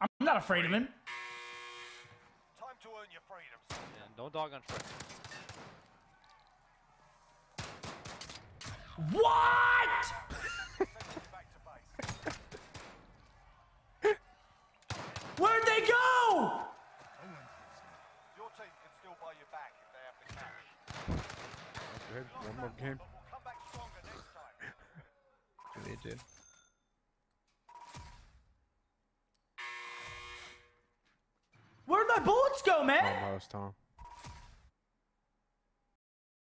I'm not afraid of him. Time to earn your freedoms. Yeah, no dog on foot. What? Send you back to base. Where'd they go? Your team can still buy you back if they have the cash. Good. One more game. But we'll come back stronger next time. They did. Where'd my bullets go, man? Almost.